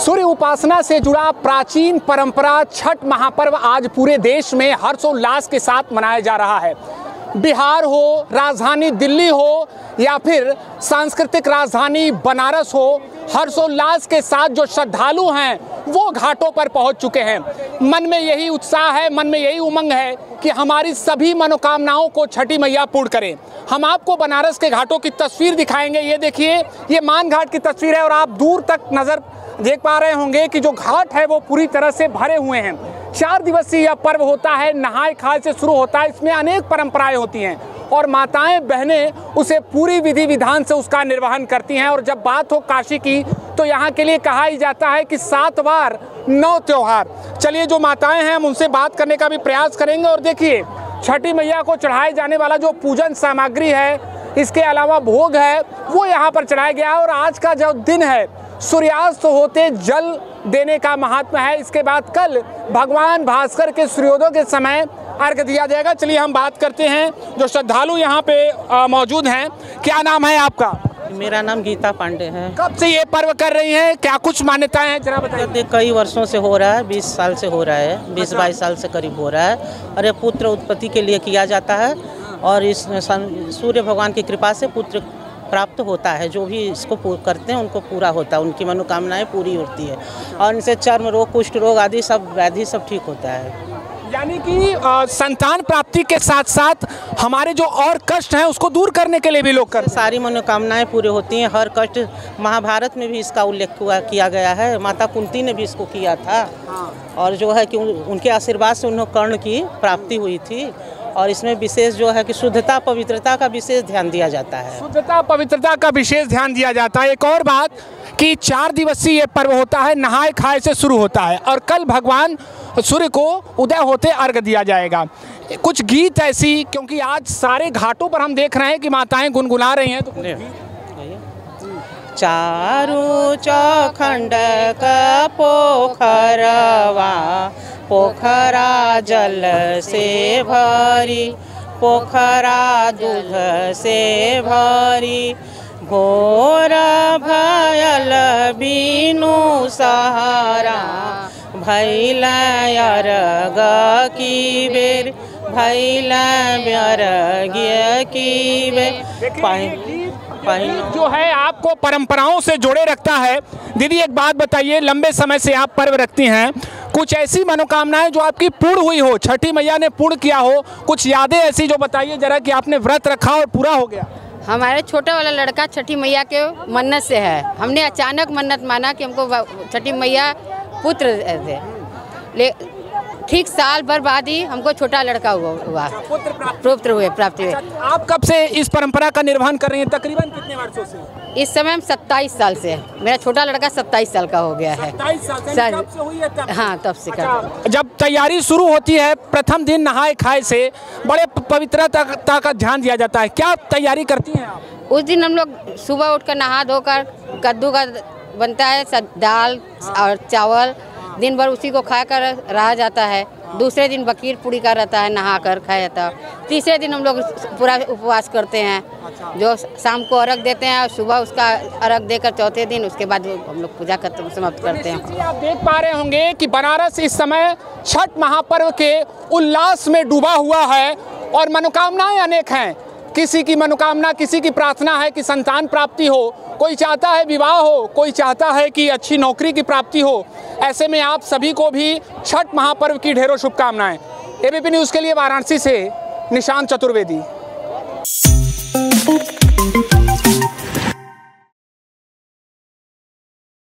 सूर्य उपासना से जुड़ा प्राचीन परंपरा छठ महापर्व आज पूरे देश में हर्षोल्लास के साथ मनाया जा रहा है। बिहार हो, राजधानी दिल्ली हो, या फिर सांस्कृतिक राजधानी बनारस हो, हर्षोल्लास के साथ जो श्रद्धालु हैं, वो घाटों पर पहुँच चुके हैं। मन में यही उत्साह है, मन में यही उमंग है कि हमारी सभी मनोकामनाओं को छठी मैया पूर्ण करें। हम आपको बनारस के घाटों की तस्वीर दिखाएँगे। ये देखिए, ये मान घाट की तस्वीर है और आप दूर तक नज़र देख पा रहे होंगे कि जो घाट है वो पूरी तरह से भरे हुए हैं। चार दिवसीय यह पर्व होता है, नहाय खाए से शुरू होता है, इसमें अनेक परंपराएँ होती हैं और माताएँ, बहनें उसे पूरी विधि विधान से उसका निर्वहन करती हैं। और जब बात हो काशी की तो यहाँ के लिए कहा ही जाता है कि सात बार नौ त्यौहार। चलिए, जो माताएँ हैं, हम उनसे बात करने का भी प्रयास करेंगे। और देखिए, छठी मैया को चढ़ाए जाने वाला जो पूजन सामग्री है, इसके अलावा भोग है, वो यहाँ पर चढ़ाया गया और आज का जो दिन है सूर्यास्त होते जल देने का महात्मा है। इसके बाद कल भगवान भास्कर के सूर्योदय के समय अर्घ दिया जाएगा। चलिए हम बात करते हैं। जो श्रद्धालु यहाँ पे मौजूद हैं क्या नाम है आपका? मेरा नाम गीता पांडे है। कब से ये पर्व कर रही हैं? क्या कुछ मान्यताएँ हैं? जरा बताइए। कई वर्षों से हो रहा है बीस साल से हो रहा है बीस बाईस साल से करीब हो रहा है। और ये पुत्र उत्पत्ति के लिए किया जाता है। और इस सूर्य भगवान की कृपा से पुत्र प्राप्त होता है जो भी इसको करते हैं उनको पूरा होता है उनकी मनोकामनाएँ पूरी होती है। और इनसे चर्म रोग कुष्ठ रोग आदि सब व्याधि सब ठीक होता है। यानी कि आ, संतान प्राप्ति के साथ साथ हमारे जो और कष्ट हैं उसको दूर करने के लिए भी लोग करते सारी मनोकामनाएँ पूरी होती हैं हर कष्ट महाभारत में भी इसका उल्लेख किया गया है माता कुंती ने भी इसको किया था। और जो है कि उन- उनके आशीर्वाद से उन्हें कर्ण की प्राप्ति हुई थी। और इसमें विशेष जो है कि शुद्धता पवित्रता का विशेष ध्यान दिया जाता है। शुद्धता पवित्रता का विशेष ध्यान दिया जाता है। एक और बात कि चार दिवसीय ये पर्व होता है नहाय खाए से शुरू होता है और कल भगवान सूर्य को उदय होते अर्घ दिया जाएगा। कुछ गीत ऐसी क्योंकि आज सारे घाटों पर हम देख रहे हैं कि माताएँ गुनगुना रही हैं तो चारू चौखंड का पोखरवा पोखरा जल से भरी पोखरा दूध से भरी। घोर भयल बीनु सहारा भैल अरग की बेर भैल ब्यरग्य की बेर। जो है आपको परंपराओं से जोड़े रखता है। दीदी एक बात बताइए लंबे समय से आप पर्व रखती हैं कुछ ऐसी मनोकामनाएँ जो आपकी पूर्ण हुई हो, छठी मैया ने पूर्ण किया हो, कुछ यादें ऐसी जो बताइए जरा कि आपने व्रत रखा और पूरा हो गया। हमारे छोटे वाला लड़का छठी मैया के मन्नत से है। हमने अचानक मन्नत माना कि हमको छठी मैया पुत्र दे ले ठीक साल भर बाद ही हमको छोटा लड़का हुआ हुआ। पुत्र प्राप्त हुए। प्राप्त हुए। आप कब से इस परंपरा का निर्वहन कर रही हैं? तकरीबन कितने वर्षों से? इस समय हम सत्ताईस साल से मेरा छोटा लड़का सत्ताईस साल का हो गया है। साल से? से हुई है तब? हाँ तब से कर। अच्छा, जब तैयारी शुरू होती है प्रथम दिन नहाए खाए से बड़े पवित्रता का ध्यान दिया जाता है। क्या तैयारी करती हैं आप? उस दिन हम लोग सुबह उठकर नहा धोकर कद्दू का बनता है सब दाल और चावल दिन भर उसी को खा कर रहा जाता है। दूसरे दिन बकीर पूड़ी का रहता है नहा कर खाया जाता है। तीसरे दिन हम लोग पूरा उपवास करते हैं, जो शाम को अर्घ देते हैं और सुबह उसका अर्घ देकर चौथे दिन उसके बाद हम लोग पूजा करते समाप्त करते हैं। आप देख पा रहे होंगे कि बनारस इस समय छठ महापर्व के उल्लास में डूबा हुआ है और मनोकामनाएँ अनेक हैं। किसी की मनोकामना, किसी की प्रार्थना है कि संतान प्राप्ति हो, कोई चाहता है विवाह हो, कोई चाहता है कि अच्छी नौकरी की प्राप्ति हो, ऐसे में आप सभी को भी छठ महापर्व की ढेरों शुभकामनाएँ। एबीपी न्यूज़ के लिए वाराणसी से निशांत चतुर्वेदी।